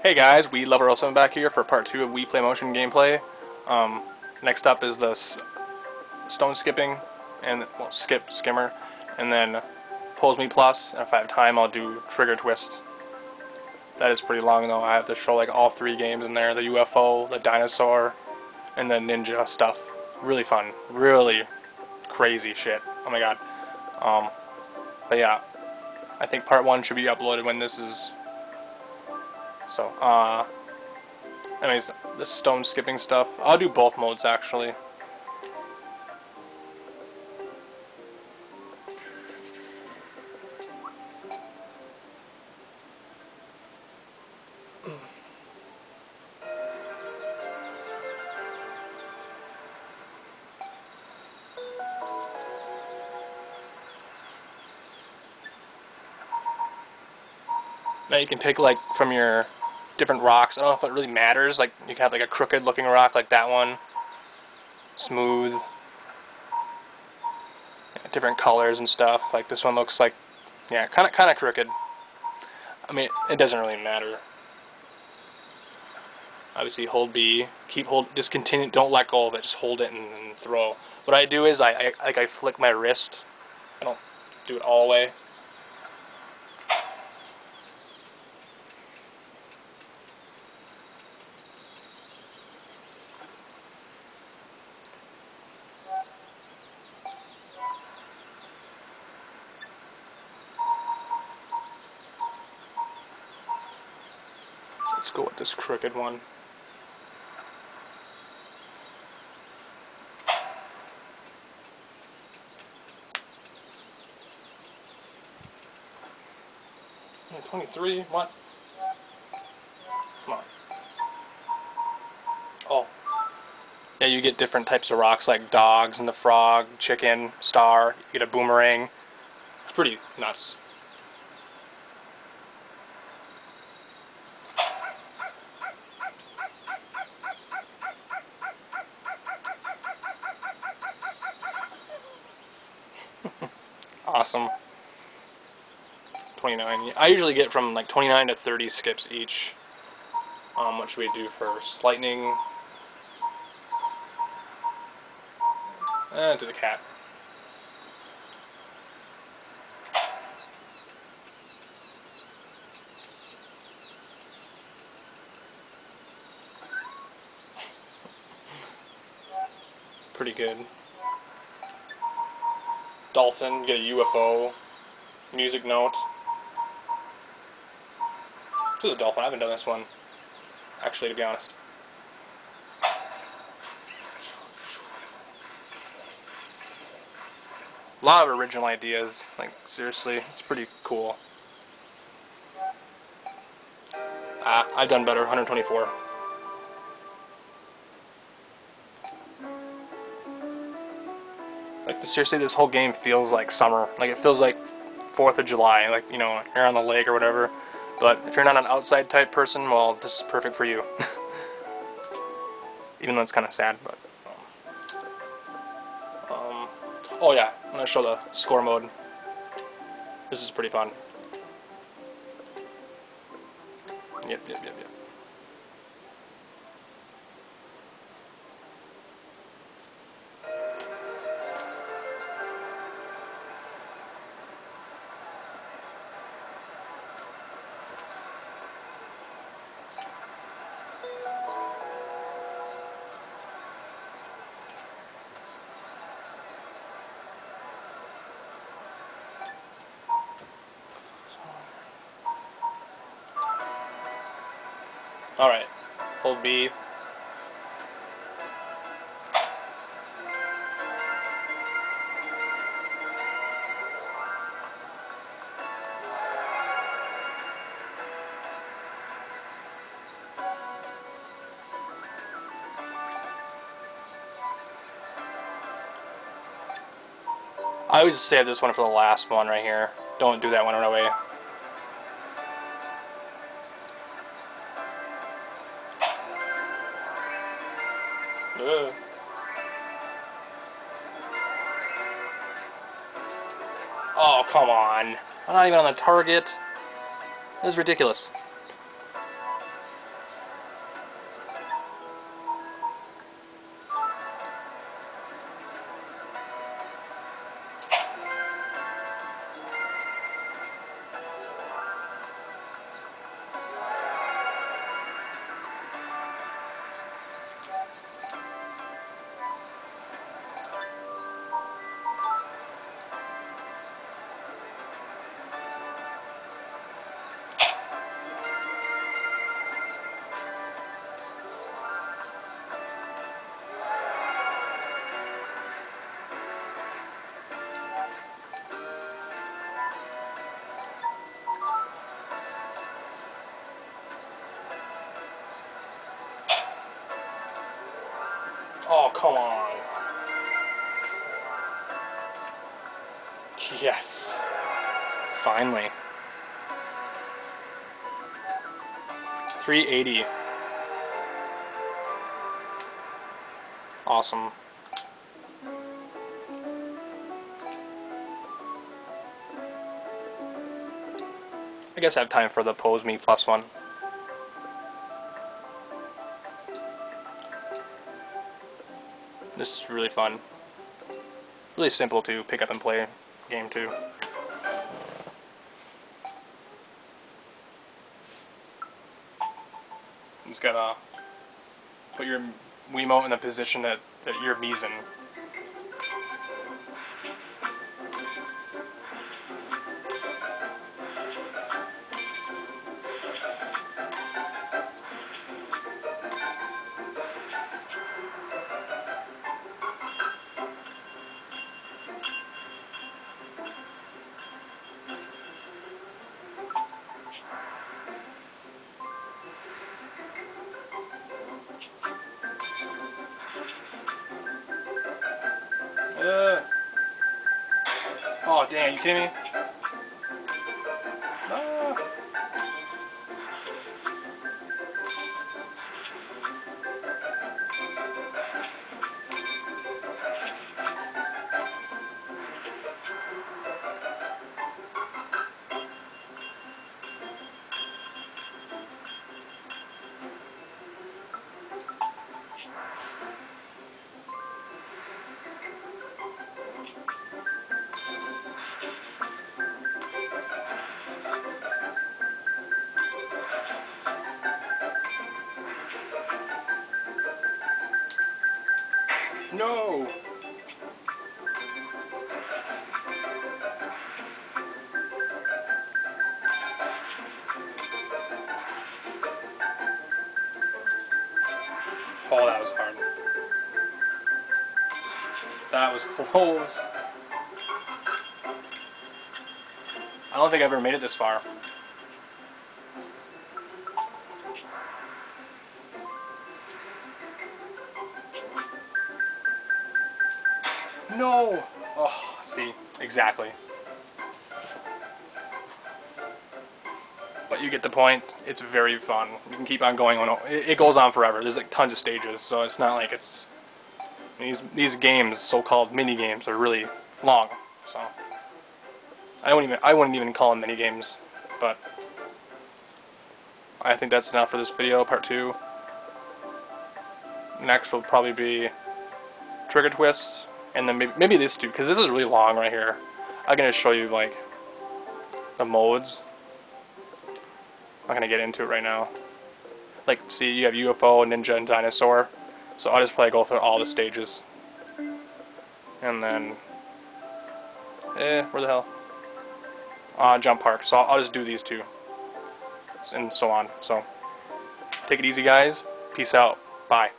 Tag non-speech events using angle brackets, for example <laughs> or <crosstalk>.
Hey guys, we Lover 07 back here for part 2 of Wii Play Motion gameplay. Um, next up is the stone skipping, and well, skip, skimmer, and then Pose Mii Plus, and if I have time I'll do Trigger Twist. That is pretty long though, I have to show like all three games in there, the UFO, the dinosaur, and the ninja stuff. Really fun, really crazy shit, oh my god. Um, but yeah, I think part 1 should be uploaded when this is so, uh, anyways, the stone skipping stuff. I'll do both modes actually. Now you can pick like from your different rocks. I don't know if it really matters. Like you can have like a crooked looking rock like that one, smooth, yeah, different colors and stuff. Like this one looks like, yeah, kind of kind of crooked. I mean, it doesn't really matter. Obviously, hold B, keep hold, just continue. Don't let go of it. Just hold it and, and throw. What I do is I, I like I flick my wrist. I don't do it all the way. Let's go with this crooked one. Yeah, 23, what? Come on. Oh. Yeah, you get different types of rocks like dogs and the frog, chicken, star, you get a boomerang. It's pretty nuts. <laughs> awesome. 29. I usually get from like 29 to 30 skips each. Um, what should we do first? Lightning. And to the cat. <laughs> Pretty good dolphin, get a UFO, music note. To the dolphin, I haven't done this one, actually, to be honest. A lot of original ideas, like, seriously, it's pretty cool. Ah, I've done better, 124. Like, seriously, this whole game feels like summer. Like, it feels like 4th of July. Like, you know, you're on the lake or whatever. But if you're not an outside type person, well, this is perfect for you. <laughs> Even though it's kind of sad, but... Um, um, oh yeah, I'm going to show the score mode. This is pretty fun. Yep, yep, yep, yep. Alright, hold B. I always save this one for the last one right here. Don't do that one right away. Oh, come on. I'm not even on the target. This is ridiculous. Oh, come on. Yes. Finally. 380. Awesome. I guess I have time for the pose Mii plus one. Fun. Really simple to pick up and play game too. You just gotta put your Wiimote in the position that, that you're Mii's in. Damn, you kidding me? Oh, that was hard. That was close. I don't think I've ever made it this far. No! Oh, see, exactly. But you get the point. It's very fun. You can keep on going on. It, goes on forever. There's like tons of stages, so it's not like it's these these games, so-called mini games, are really long. So I wouldn't even I wouldn't even call them mini games, but I think that's enough for this video, part two. Next will probably be Trigger Twist, and then maybe, maybe this too, because this is really long right here. I'm gonna show you like the modes. I'm not gonna get into it right now. Like, see, you have UFO, Ninja, and Dinosaur. So I'll just probably go through all the stages. And then, eh, where the hell? Uh, Jump Park. So I'll, I'll just do these two. And so on. So, take it easy, guys. Peace out. Bye.